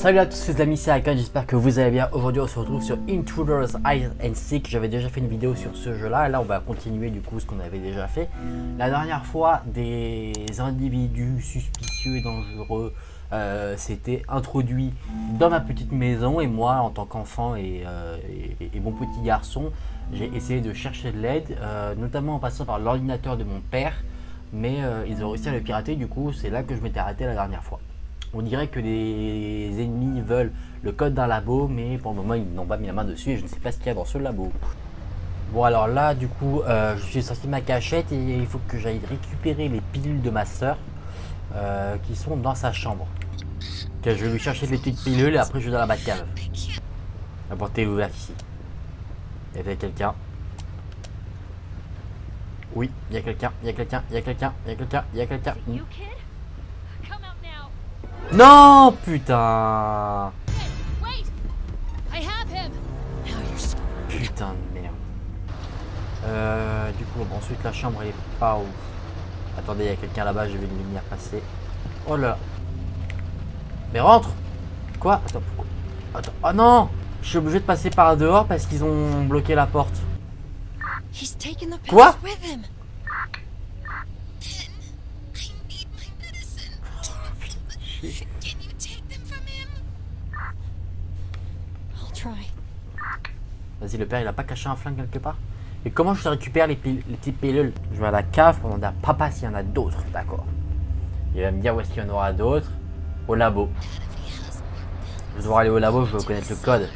Salut à tous les amis, c'est Akan, j'espère que vous allez bien. Aujourd'hui on se retrouve sur Intruders Hide and Seek. J'avais déjà fait une vidéo sur ce jeu là, et là on va continuer du coup ce qu'on avait déjà fait. La dernière fois, des individus suspicieux et dangereux euh, s'étaient introduits dans ma petite maison et moi en tant qu'enfant et, euh, mon petit garçon, j'ai essayé de chercher de l'aide, euh, notamment en passant par l'ordinateur de mon père, mais euh, ils ont réussi à le pirater, du coup c'est là que je m'étais arrêté la dernière fois. On dirait que les ennemis veulent le code d'un labo, mais pour le moment ils n'ont pas mis la main dessus et je ne sais pas ce qu'il y a dans ce labo. Bon alors là du coup euh, je suis sorti de ma cachette et il faut que j'aille récupérer les pilules de ma soeur qui sont dans sa chambre. Je vais lui chercher des petites pilules et après je vais dans la Batcave. La porte est ouverte ici. Il y avait quelqu'un. Oui, il y a quelqu'un, il y a quelqu'un, il y a quelqu'un, il y a quelqu'un, il y a quelqu'un. You kid? Come out now. Non putain. Putain de merde. Euh, du coup, ensuite la chambre elle est pas ouf. Attendez, il y a quelqu'un là-bas, je vais le venir passer. Oh là Mais rentre Quoi? Attends, pourquoi? Attends, oh non Je suis obligé de passer par dehors parce qu'ils ont bloqué la porte. Quoi? Vas-y, le père, il a pas caché un flingue quelque part Et comment je récupère les, les petites pilules Je vais à la cave pour demander à papa s'il y en a d'autres, d'accord. Il va me dire où est-ce qu'il y en aura d'autres. Au labo. Je vais devoir aller au labo, je veux connaître le code.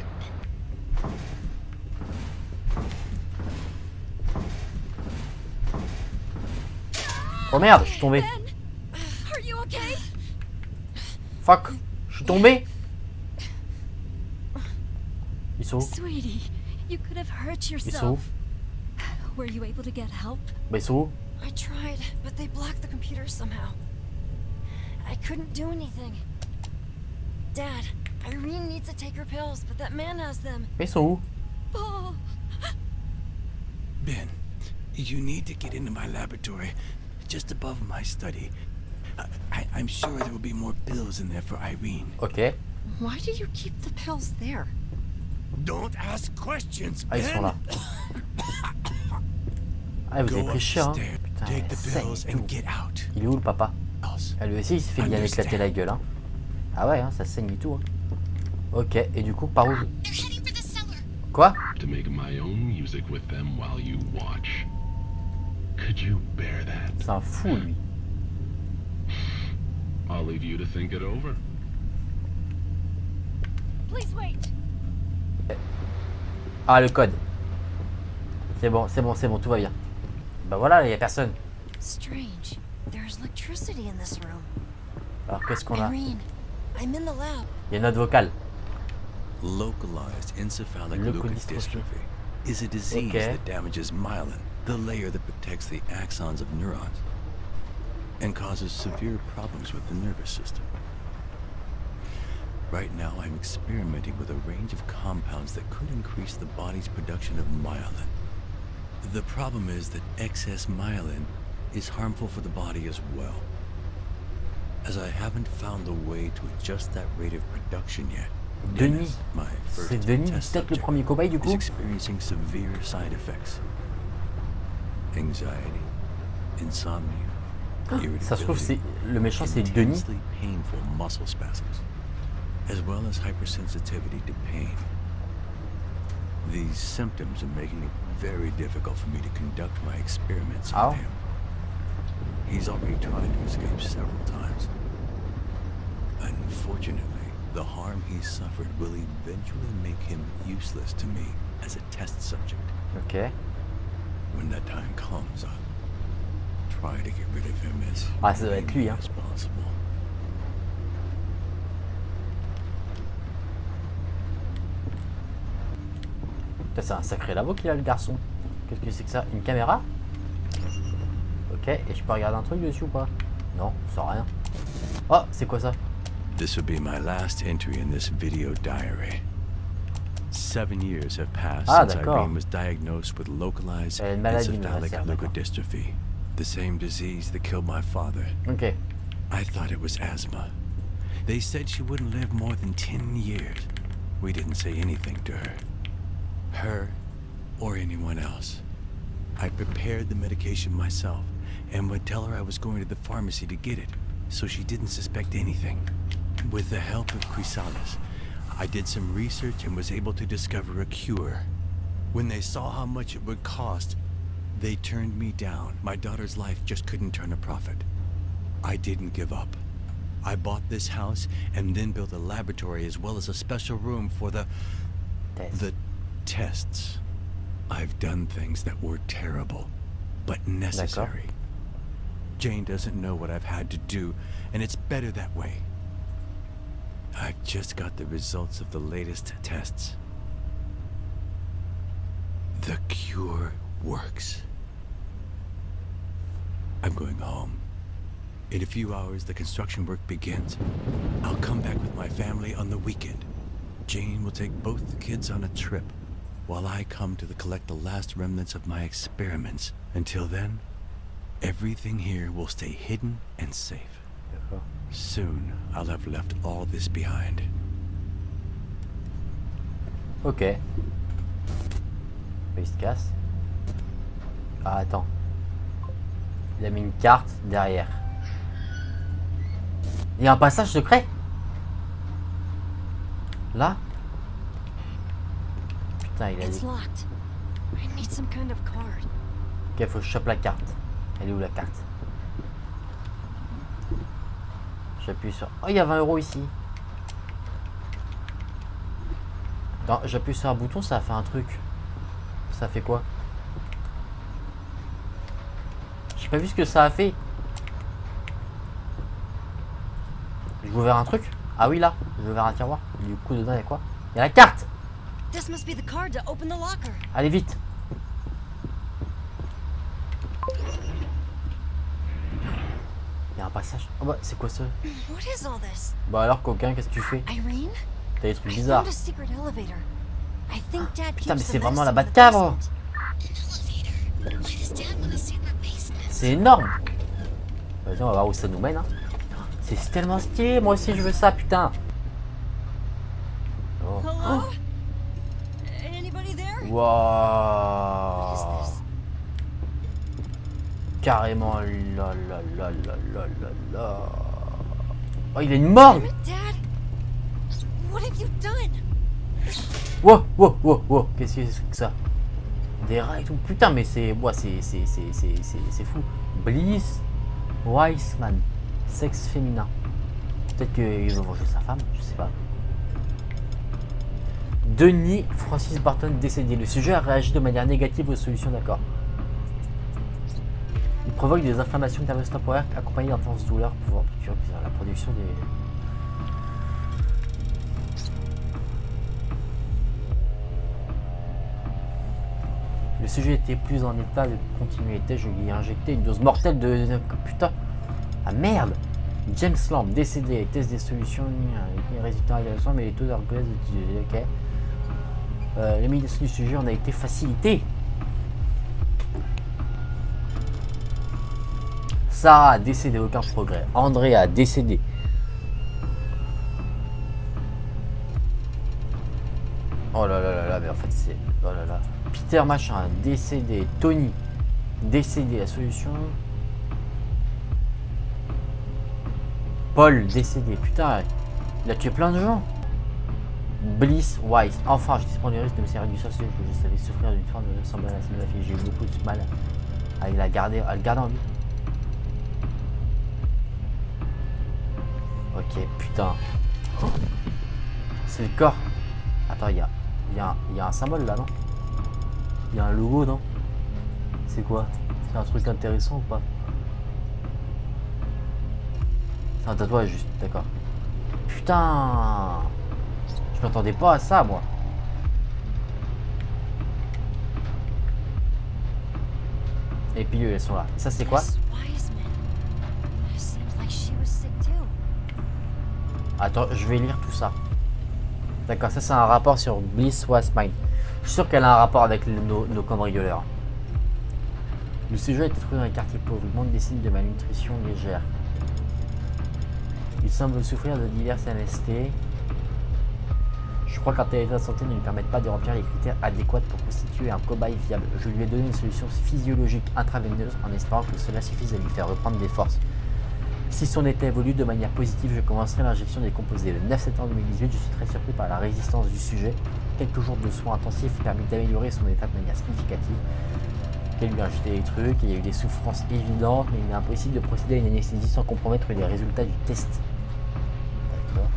Oh merde, je suis tombé. Fuck, je suis tombé. Ils sont où? You could have hurt Ils sont yourself. Were you able to get help? Bah, ils sont où I tried, but they blocked the computer somehow. I couldn't do anything. Dad, Irene needs to take her pills, but that man has them. Mais ils sont où Oh, Ben, you need to get into my laboratory, just above my study. I, I, I'm sure there will be more pills in there for Irene. Ok. why do you keep the pills there? Don't ask questions, Ah, ils sont Ben. là. Ah, vous avez pris cher, hein. Putain, take elle the saigne pills et and tout. get out. Il est où le papa. Ah, lui aussi, il s'est fait bien éclater la gueule, hein. Ah ouais, hein, ça saigne du tout, hein. Ok, et du coup, par où je... They're heading for the cellar. Quoi to make my own music with them while you watch. Could you bear that? C'est un fou, lui. I'll leave you to think it over. Please wait. Ah, le code. C'est bon, c'est bon, c'est bon, tout va bien. Bah voilà, il y a personne. Strange. There's electricity in this room. Alors, qu'est-ce qu'on a. Il y a une note vocale. Localized encephalic leukodystrophy is a disease Okay. that damages myelin, the layer that protects the axons of neurons, and causes severe problems with the nervous system. Right now, I'm experimenting with a range of compounds that could increase the body's production of myelin. The problem is that excess myelin is harmful for the body as well. As I haven't found a way to adjust that rate of production yet. Denis. Dennis, my first C'est Denis, test peut-être le premier cobaye, du is coup experiencing severe side effects. Anxiety, insomnia, ah, Ça se trouve, irritability, Le méchant, c'est Denis. painful muscle spasms, as well as hypersensitivity to pain. These symptoms are making it very difficult for me to conduct my experiments with him. He's already tried to escape several times. Unfortunately, the harm he suffered will eventually make him useless to me as a test subject. Ok. When that time comes, I'll try to get rid of him as Ah, ça doit être lui, hein. as possible. C'est un sacré labo qu'il a, le garçon. Qu'est-ce que c'est que ça? Une caméra? Ok, et je peux regarder un truc dessus ou pas? Non, sans rien. Oh, c'est quoi ça? This will be my last entry in this video diary. Seven years have passed Ah, since d'accord. Irene was diagnosed with localized encephalic leukodystrophy, the same disease that killed my father. Ok. I thought it was asthma. They said she wouldn't live more than 10 years. We didn't say anything to her. Her or anyone else. I prepared the medication myself and would tell her I was going to the pharmacy to get it, so she didn't suspect anything. With the help of Chrysalis, I did some research and was able to discover a cure. When they saw how much it would cost, they turned me down. My daughter's life just couldn't turn a profit. I didn't give up. I bought this house and then built a laboratory as well as a special room for the Test. the tests. I've done things that were terrible, but necessary. Jane doesn't know what I've had to do, and it's better that way. I've just got the results of the latest tests. The cure works. I'm going home. In a few hours, the construction work begins. I'll come back with my family on the weekend. Jane will take both the kids on a trip, while I come to the collect the last remnants of my experiments. Until then, everything here will stay hidden and safe. Soon, I'll have left all this behind. Ok. Il se casse. Ah, attends. Il a mis une carte derrière. Il y a un passage secret? Là? Putain, il a dit. Ok, faut que je chope la carte. Elle est où la carte? J'appuie sur... Oh, il y a 20 euros ici. J'appuie sur un bouton, ça fait un truc. Ça fait quoi? J'ai pas vu ce que ça a fait. Je vais ouvrir un truc? Ah oui, là. Je vais ouvrir un tiroir. Du coup, dedans, il y a quoi? Il y a la carte This must be the card to open the locker. Allez, vite Il y a un passage. Oh bah, c'est quoi ça? What is all this? Bah alors, coquin, qu'est-ce que tu fais? Irene? T'as des trucs bizarres. found a secret elevator. I think Dad putain, mais c'est vraiment la a secret basement? C'est énorme Vas-y, on va voir où ça nous mène. Hein. C'est tellement stylé, moi aussi je veux ça, putain Oh. Hello? This? Carrément, là là là là là là là Oh, il a une morgue Dad? What have you done? Wow, wow, wow, wow Qu'est-ce que c'est que ça? Des rats et tout. Putain, mais c'est... Ouais, c'est... C'est c'est- c'est- c'est- c'est fou. Bliss Weissman. Sexe féminin. Peut-être qu'il veut venger sa femme, je sais pas. Denis Francis Barton décédé. Le sujet a réagi de manière négative aux solutions d'accord. Il provoque des inflammations nerveuses temporaires accompagnées d'intenses douleurs pouvant perturber la production des... Le sujet était plus en état de continuité. Je lui ai injecté une dose mortelle de. Putain! Ah merde! James Lamb, décédé, test des solutions, les résultats intéressants, mais les taux d'orgueil, ok. Euh, L'élimination du sujet en a été facilitée. Sarah a décédé, aucun progrès. André a décédé. Oh là là là là, mais en fait c'est... Oh là là. Peter machin, décédé. Tony, décédé. La solution... Paul, décédé. Putain, il a tué plein de gens. Bliss Wise. Enfin, je dispose du risque de me servir du sorcier que je savais souffrir d'une forme de semblable à celle de ma fille. J'ai eu beaucoup de mal à la garder, à le garder en vie. Ok, putain. C'est le corps. Attends, il y a, y, a y a un symbole là, non? Il y a un logo, non? C'est quoi? C'est un truc intéressant ou pas? C'est un tatouage juste, d'accord. Putain m'attendais pas à ça, moi. Et puis elles sont là. Et ça, c'est quoi? Attends, je vais lire tout ça. D'accord, ça c'est un rapport sur Bliss Was Mine. Je suis sûr qu'elle a un rapport avec nos, nos cambrioleurs. Le sujet a été trouvé dans les quartiers pauvres. Le monde décide de malnutrition légère. Il semble souffrir de divers MST. Crois tel état de santé ne lui permettent pas de remplir les critères adéquats pour constituer un cobaye viable. Je lui ai donné une solution physiologique intraveineuse en espérant que cela suffise à lui faire reprendre des forces. Si son état évolue de manière positive, je commencerai l'injection des composés. Le 9 septembre 2018, je suis très surpris par la résistance du sujet. Quelques jours de soins intensifs permis d'améliorer son état de manière significative. Elle lui a des trucs, il y a eu des souffrances évidentes, mais il est impossible de procéder à une anesthésie sans compromettre les résultats du test. D'accord.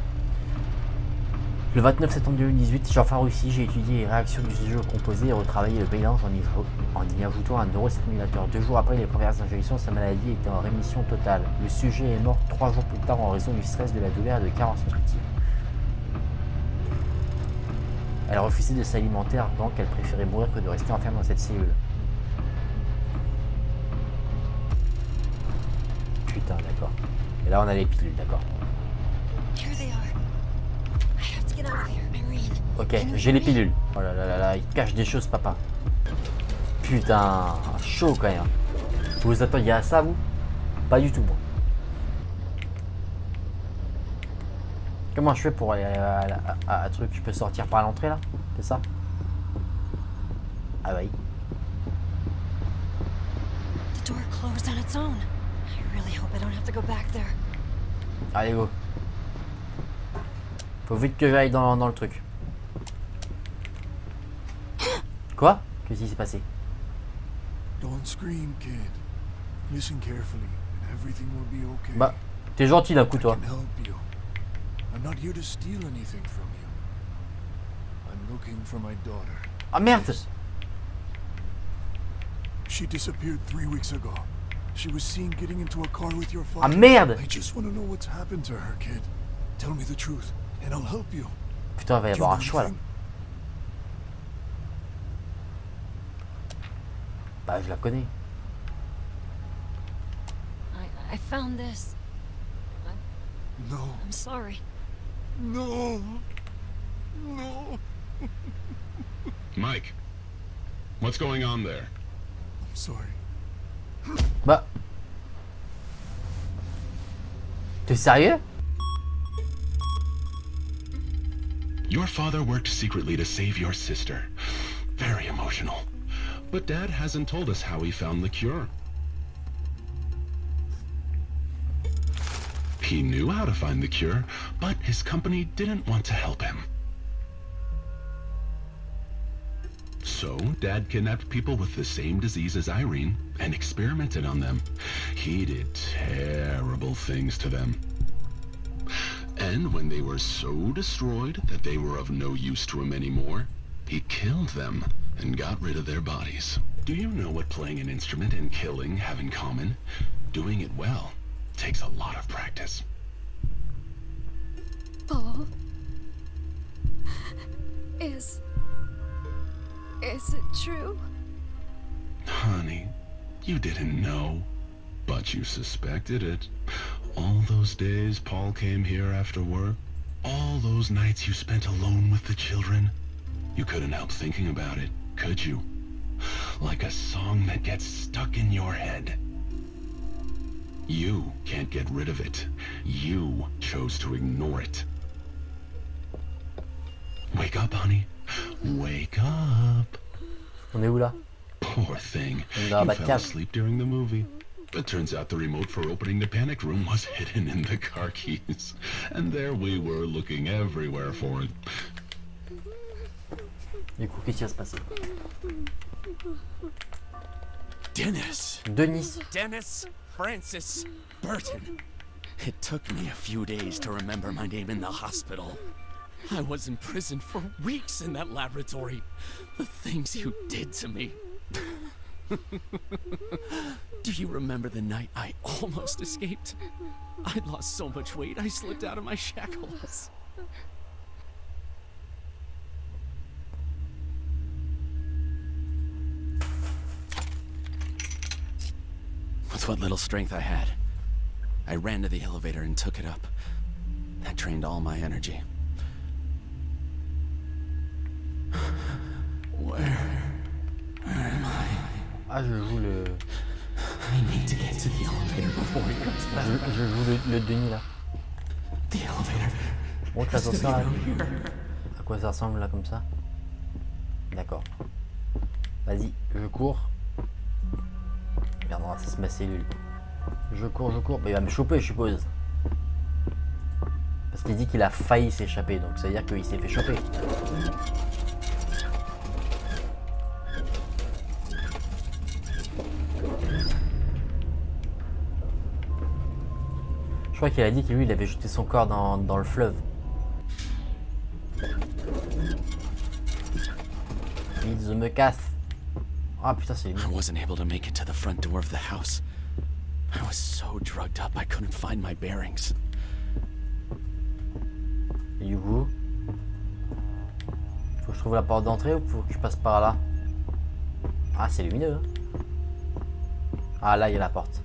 Le 29 septembre 2018, j'ai enfin réussi, j'ai étudié les réactions du sujet au composé et retravaillé le mélange en y, en y ajoutant un neurostimulateur. Deux jours après les premières injections, sa maladie était en rémission totale. Le sujet est mort trois jours plus tard en raison du stress, de la douleur et de carences nutritives. Elle refusait de s'alimenter, arguant qu'elle préférait mourir que de rester enfermée dans cette cellule. Putain, d'accord. Et là, on a les pilules, d'accord. Ok, j'ai les pilules. Oh là là là là, il cache des choses, papa. Putain, chaud quand même. Vous vous attendiez à ça, vous? Pas du tout, moi. Comment je fais pour aller à, à- à- à truc? Je peux sortir par l'entrée, là? C'est ça? Ah bah oui. The door closed on its own. I really hope I don't have to go back there. Allez, go. Faut vite que j'aille dans, dans le truc. Quoi? Qu'est-ce qui s'est passé? Don't scream, kid. Listen carefully, and everything will be okay. Bah, t'es gentil d'un coup, toi. can help you. I'm not here to steal anything from you. I'm looking for my daughter. Ah merde She disappeared three weeks ago. She was seen getting into a car with your Ah father. merde I just want to know what's happened to her, kid. Tell me the truth, and I'll help you. Putain, il va y avoir un choix, là. Bah, je la connais. I, I found this. No, I'm sorry. no, no. Mike, what's going on there? I'm sorry. Bah. T'es sérieux? Your father worked secretly to save your sister. Very emotional. But Dad hasn't told us how he found the cure. He knew how to find the cure, but his company didn't want to help him. So, Dad kidnapped people with the same disease as Irene and experimented on them. He did terrible things to them. And when they were so destroyed that they were of no use to him anymore, he killed them and got rid of their bodies. Do you know what playing an instrument and killing have in common? Doing it well takes a lot of practice. Paul. Is. Is it true? Honey, you didn't know, but you suspected it. All those days Paul came here after work, all those nights you spent alone with the children, you couldn't help thinking about it, could you? Like a song that gets stuck in your head. You can't get rid of it. You chose to ignore it. Wake up, honey. Wake up. On est où là Poor thing. You fell asleep during the movie. It turns out the remote for opening the panic room was hidden in the car keys. And there we were looking everywhere for it. Du coup, qu'est-ce qui va se passer Dennis! Denis Dennis Francis Burton. It took me a few days to remember my name in the hospital. I was in prison for weeks in that laboratory. The things you did to me. Do you remember the night I almost escaped? I lost so much weight I slipped out of my shackles. With what little strength I had, I ran to the elevator and took it up. That drained all my energy. Where? Ah, je joue le. Je, joue le, Denis là. The elevator. Monte l'ascenseur là. À quoi ça ressemble là comme ça? D'accord. Vas-y, je cours. Merde, on va c'est ma cellule. Je cours, je cours. Mais il va me choper, je suppose. Parce qu'il dit qu'il a failli s'échapper, donc ça veut dire qu'il s'est fait choper. Je crois qu'il a dit que lui, il avait jeté son corps dans, dans le fleuve. Je me casse. Ah putain, c'est lui. I wasn't able to make it to the front door of the house. I was so drugged up I couldn't find my bearings. Et du coup Faut que je trouve la porte d'entrée ou faut que je passe par là? Ah, c'est lumineux. hein. Ah, là, il y a la porte.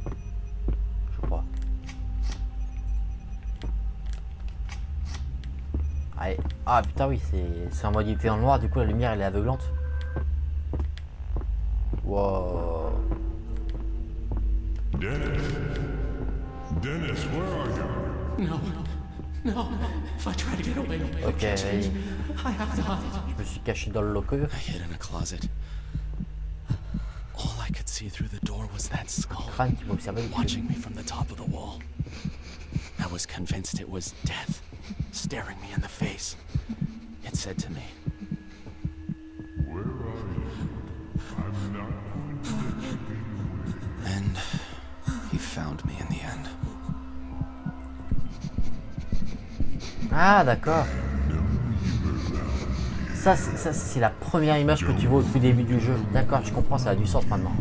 Allez. Ah, putain, oui, c'est c'est en mode il était dans le noir, du coup, la lumière, elle est aveuglante. Wow. Dennis? Dennis, where are you? No, no. If I try to get away, Ok, vas-y. I have to hide. Je me suis caché dans le locker. I hid in a closet. All I could see through the door was that skull watching me from the top of the wall. I was convinced it was death staring me in the face. It said to me, Where are you? I'm not going to let you get away. and he found me in the end. Ah, d'accord. Ça, c'est- ça, c'est la première image que tu vois au tout début du jeu. D'accord, je comprends, ça a du sens maintenant.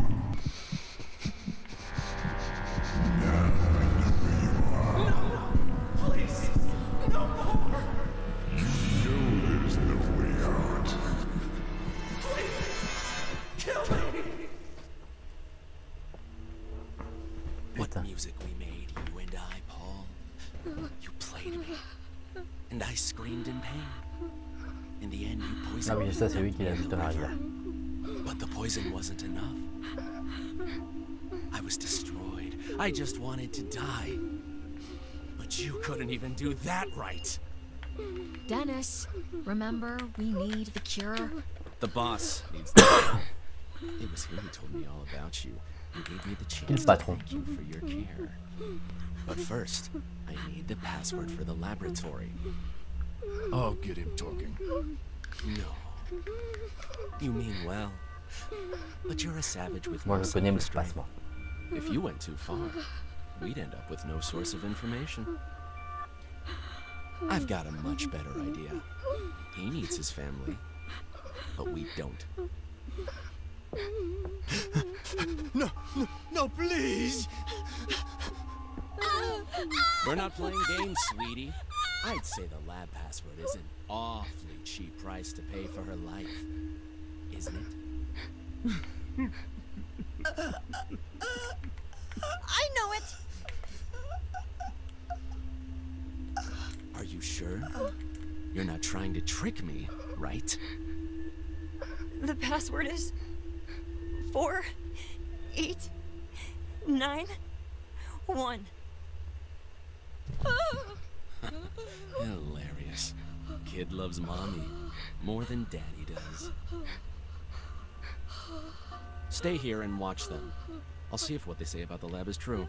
I just wanted to die. But you couldn't even do that right. Dennis, remember, we need the cure. The boss needs the cure. It was him who told me all about you. He gave me the chance to patron. thank you for your care. But first, I need the password for the laboratory. I'll get him talking. No. You mean well. But you're a savage with Moi, no If you went too far, we'd end up with no source of information. I've got a much better idea. He needs his family, but we don't. No, no, no, please! We're not playing games, sweetie. I'd say the lab password is an awfully cheap price to pay for her life, isn't it? I know it. Are you sure? You're not trying to trick me, right? The password is four, eight, nine, one. Hilarious. Kid loves mommy more than daddy does. Stay here and watch them. I'll see if what they say about the lab is true.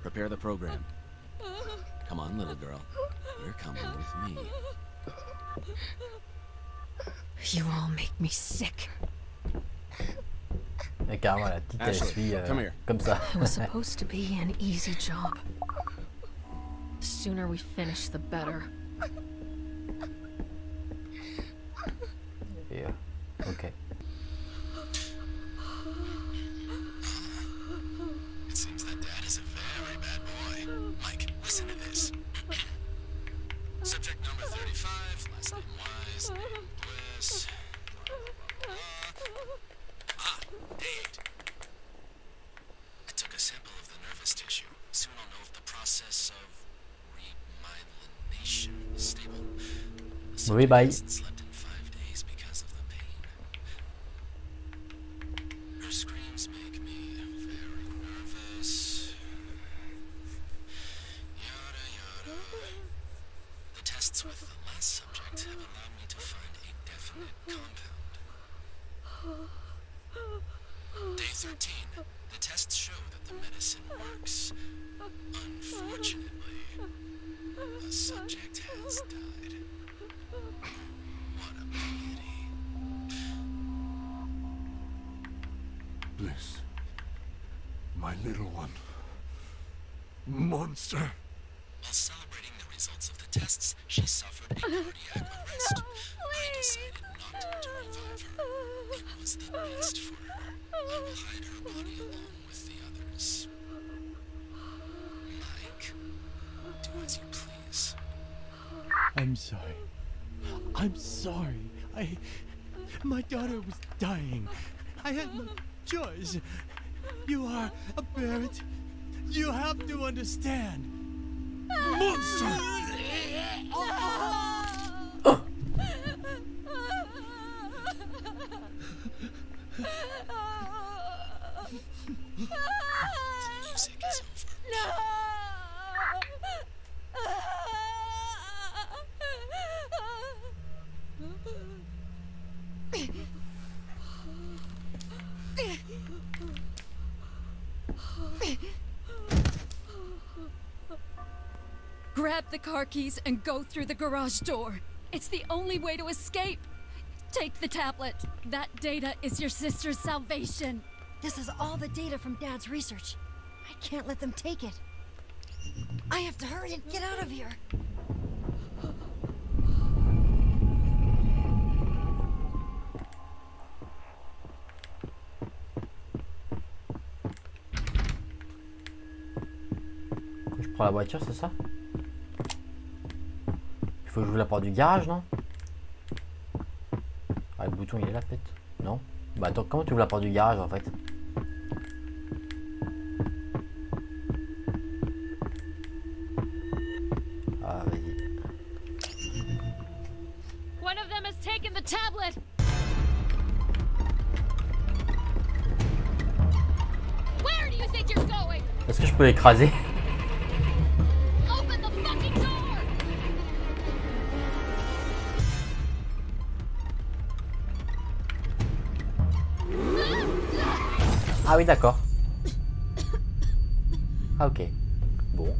Prepare the program. Come on, little girl. You're coming with me. You all make me sick. Et carrément, la petite, elle Ashley, suit euh, come here. comme ça. It was supposed to be an easy job. The sooner we finish, the better. Yeah. euh, Subject bye. Monster. While celebrating the results of the tests, she suffered a oh, cardiac arrest. I decided not to revive her. It was the best for her. I will hide her body along with the others. Mike, do as you please. I'm sorry. I'm sorry. I. My daughter was dying. I had no choice. You are a parent. You have to understand. Ah. Monster! Grab the car keys and go through the garage door. It's the only way to escape. Take the tablet. That data is your sister's salvation. This is all the data from Dad's research. I can't let them take it. I have to hurry and get out of here. Je prends la voiture, c'est ça Il faut que j'ouvre la porte du garage, non? Ah, le bouton il est là peut-être Non? Bah attends, comment tu ouvres la porte du garage en fait? Ah, vas-y. One of them has taken the tablet. Where do you think you're going? Est-ce que je peux l'écraser? Ah oui, d'accord. Ah ok. Bon.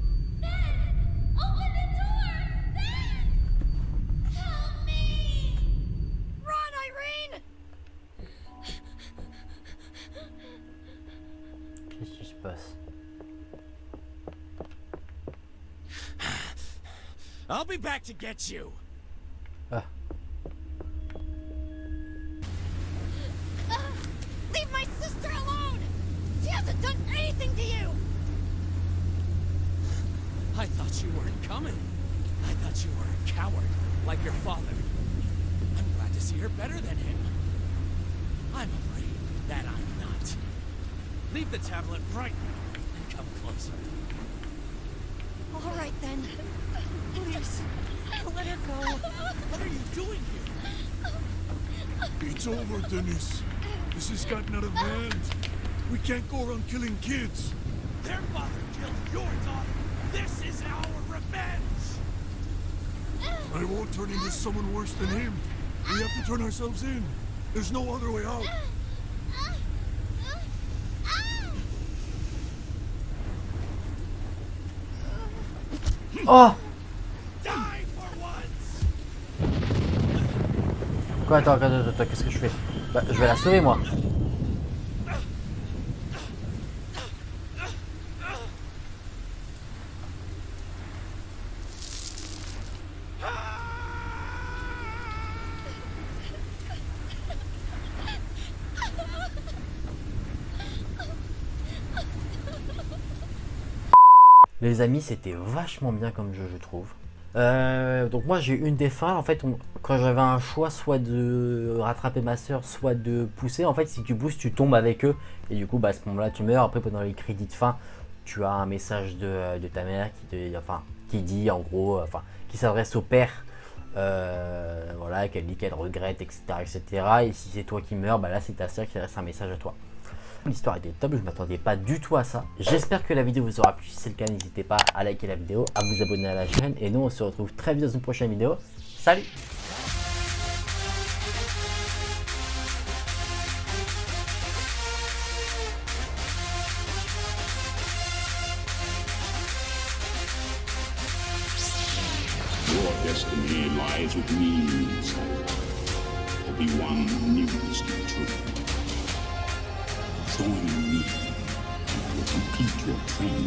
Qu'est-ce I'll be back to get you. Coming. I thought you were a coward, like your father. I'm glad to see her better than him. I'm afraid that I'm not. Leave the tablet right now and come closer. All right then. Please, let her go. What are you doing here? It's over, Dennis. This has gotten out of hand. We can't go around killing kids. Their father killed your daughter. This is our revenge. I won't turn into someone worse than him. We have to turn ourselves in. There's no other way out. Oh Die for once. Quoi, attends, attends, attends, attends, qu'est-ce que je fais Bah, je vais la sauver moi. C'était vachement bien comme jeu, je trouve. Euh, donc moi j'ai une des fins, en fait, on- quand j'avais un choix, soit de rattraper ma soeur, soit de pousser, en fait, si tu pousses, tu tombes avec eux, et du coup, bah, à ce moment-là, tu meurs. Après, pendant les crédits de fin, tu as un message de, de ta mère qui te, enfin, qui dit, en gros, euh, enfin, qui s'adresse au père, euh, voilà, qu'elle dit qu'elle regrette, etc., etc. Et si c'est toi qui meurs, bah là, c'est ta soeur qui adresse un message à toi l'histoire était top, je ne m'attendais pas du tout à ça. J'espère que la vidéo vous aura plu, si c'est le cas n'hésitez pas à liker la vidéo, à vous abonner à la chaîne et nous on se retrouve très vite dans une prochaine vidéo. Salut your training.